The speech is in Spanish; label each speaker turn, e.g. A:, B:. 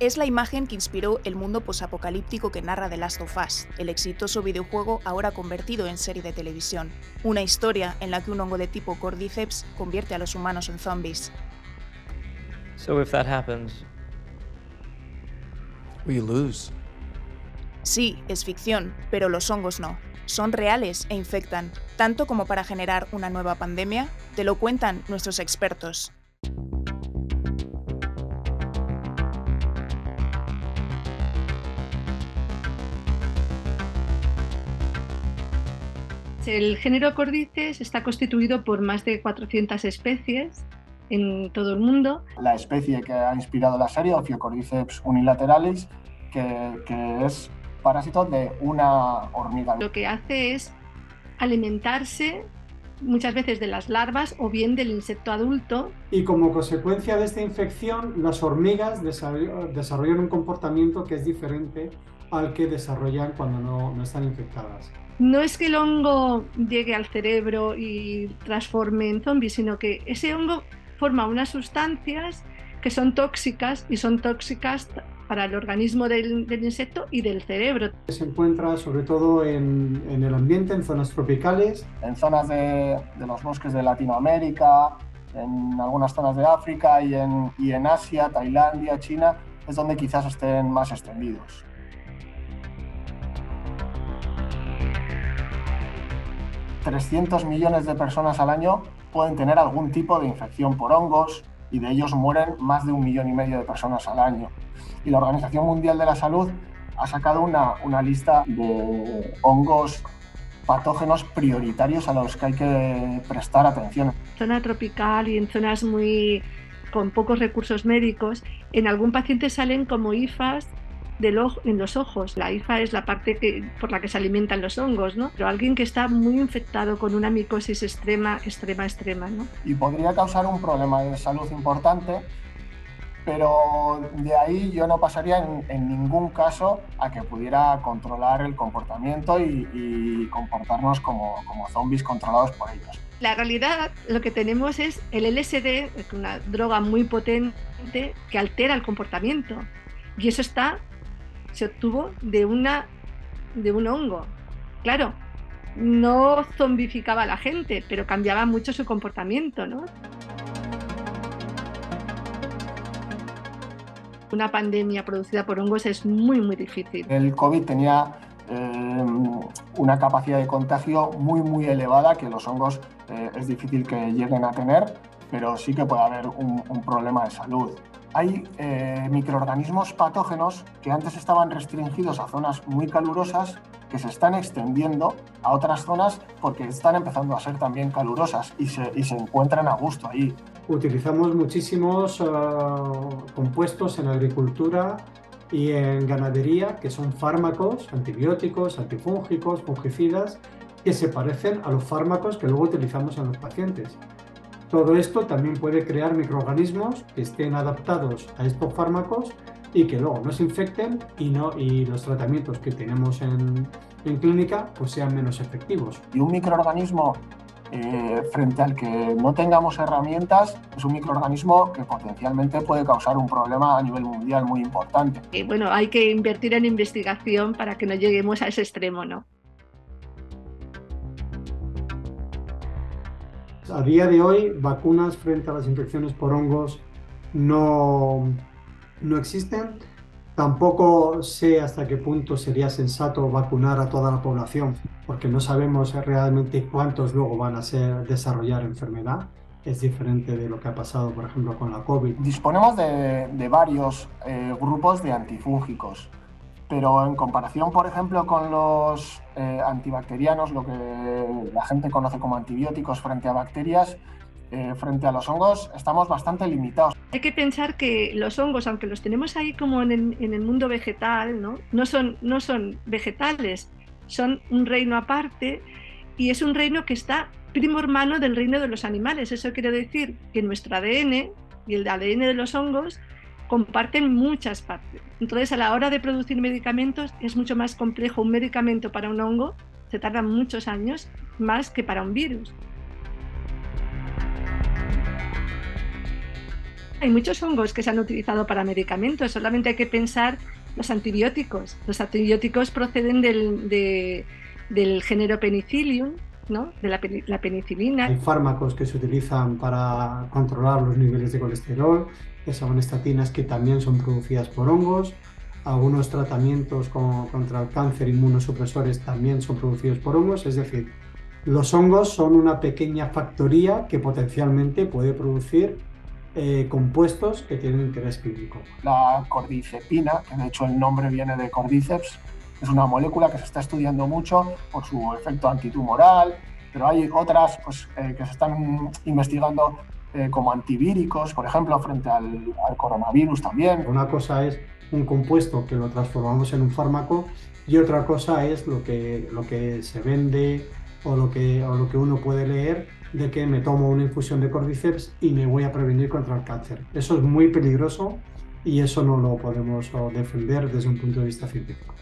A: Es la imagen que inspiró el mundo posapocalíptico que narra The Last of Us, el exitoso videojuego ahora convertido en serie de televisión. Una historia en la que un hongo de tipo Cordyceps convierte a los humanos en zombies.
B: So if that happens,
C: we lose.
A: Sí, es ficción, pero los hongos no. Son reales e infectan, tanto como para generar una nueva pandemia, te lo cuentan nuestros expertos.
D: El género Cordyceps está constituido por más de 400 especies en todo el mundo.
E: La especie que ha inspirado la serie, Ophiocordyceps unilateralis, que, que es parásito de una hormiga.
D: Lo que hace es alimentarse muchas veces de las larvas o bien del insecto adulto.
F: Y como consecuencia de esta infección, las hormigas desarrollan un comportamiento que es diferente al que desarrollan cuando no, no están infectadas
D: no es que el hongo llegue al cerebro y transforme en zombies, sino que ese hongo forma unas sustancias que son tóxicas y son tóxicas para el organismo del, insecto y del cerebro.
F: Se encuentra sobre todo en, el ambiente, en zonas tropicales.
E: En zonas de, los bosques de Latinoamérica, en algunas zonas de África y en, y en Asia, Tailandia, China, es donde quizás estén más extendidos. 300 millones de personas al año pueden tener algún tipo de infección por hongos y de ellos mueren más de un millón y medio de personas al año. Y la Organización Mundial de la Salud ha sacado una, una lista de hongos patógenos prioritarios a los que hay que prestar atención.
D: Zona tropical y en zonas muy con pocos recursos médicos, en algún paciente salen como IFAs en los ojos. La hifa es la parte que, por la que se alimentan los hongos, ¿no? Pero alguien que está muy infectado con una micosis extrema, extrema, extrema, ¿no?
E: Y podría causar un problema de salud importante, pero de ahí yo no pasaría en, ningún caso a que pudiera controlar el comportamiento y, comportarnos como, como zombies controlados por ellos.
D: La realidad, lo que tenemos es el LSD, una droga muy potente que altera el comportamiento. Y eso está se obtuvo de, una, de un hongo. Claro, no zombificaba a la gente, pero cambiaba mucho su comportamiento, ¿no? Una pandemia producida por hongos es muy, muy difícil.
E: El COVID tenía eh, una capacidad de contagio muy, muy elevada que los hongos eh, es difícil que lleguen a tener, pero sí que puede haber un problema de salud hay eh, microorganismos patógenos que antes estaban restringidos a zonas muy calurosas que se están extendiendo a otras zonas porque están empezando a ser también calurosas y se, encuentran a gusto ahí.
F: Utilizamos muchísimos eh, compuestos en agricultura y en ganadería que son fármacos, antibióticos, antifúngicos, fungicidas, que se parecen a los fármacos que luego utilizamos en los pacientes. Todo esto también puede crear microorganismos que estén adaptados a estos fármacos y que luego no se infecten y, no, y los tratamientos que tenemos en, en clínica pues sean menos efectivos.
E: Y un microorganismo eh, frente al que no tengamos herramientas es un microorganismo que potencialmente puede causar un problema a nivel mundial muy importante.
D: Y bueno, hay que invertir en investigación para que no lleguemos a ese extremo, ¿no?
F: A día de hoy, vacunas frente a las infecciones por hongos no, no existen. Tampoco sé hasta qué punto sería sensato vacunar a toda la población, porque no sabemos realmente cuántos luego van a ser, desarrollar enfermedad. Es diferente de lo que ha pasado, por ejemplo, con la COVID.
E: Disponemos de, de varios eh, grupos de antifúngicos pero en comparación, por ejemplo, con los eh, antibacterianos, lo que la gente conoce como antibióticos frente a bacterias, eh, frente a los hongos, estamos bastante limitados.
D: Hay que pensar que los hongos, aunque los tenemos ahí como en el, mundo vegetal, ¿no? No, son, no son vegetales, son un reino aparte y es un reino que está primo hermano del reino de los animales. Eso quiere decir que nuestro ADN y el ADN de los hongos comparten muchas partes. Entonces, a la hora de producir medicamentos es mucho más complejo un medicamento para un hongo, se tarda muchos años más que para un virus. hay muchos hongos que se han utilizado para medicamentos, solamente hay que pensar los antibióticos. Los antibióticos proceden del, del género penicillium, ¿no? de la, la, penicilina.
F: Hay fármacos que se utilizan para controlar los niveles de colesterol, que son estatinas que también son producidas por hongos. Algunos tratamientos contra el cáncer inmunosupresores también son producidos por hongos, es decir, los hongos son una pequeña factoría que potencialmente puede producir eh, compuestos que tienen interés clínico.
E: La cordycepina, que de hecho el nombre viene de cordyceps, es una molécula que se está estudiando mucho por su efecto antitumoral, pero hay otras pues, eh, que se están investigando eh, como antivíricos, por ejemplo, frente al, al, coronavirus también.
F: Una cosa es un compuesto que lo transformamos en un fármaco y otra cosa es lo que, lo que se vende o lo, que, o lo que uno puede leer de que me tomo una infusión de cordyceps y me voy a prevenir contra el cáncer. Eso es muy peligroso y eso no lo podemos defender desde un punto de vista científico.